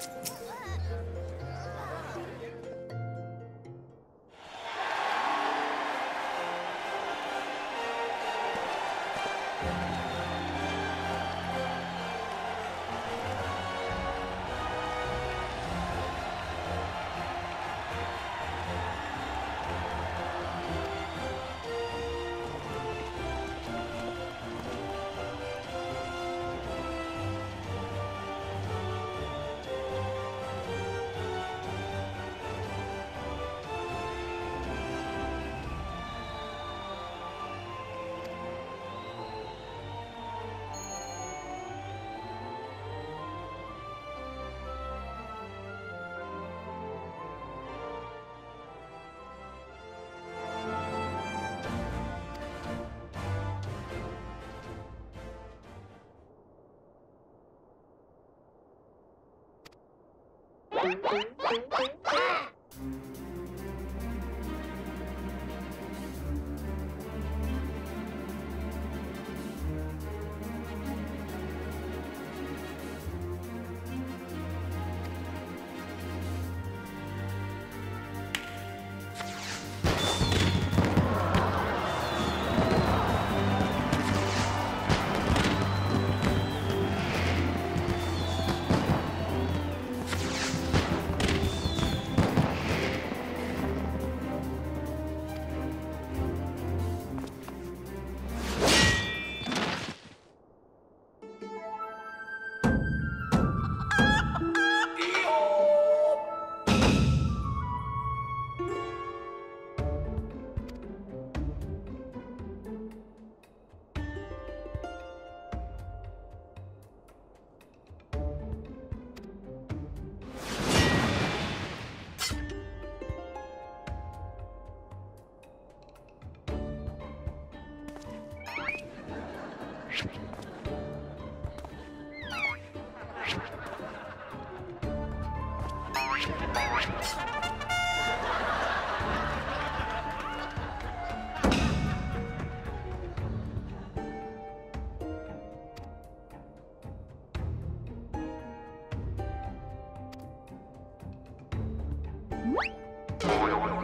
Yeah. What? Oh, my God.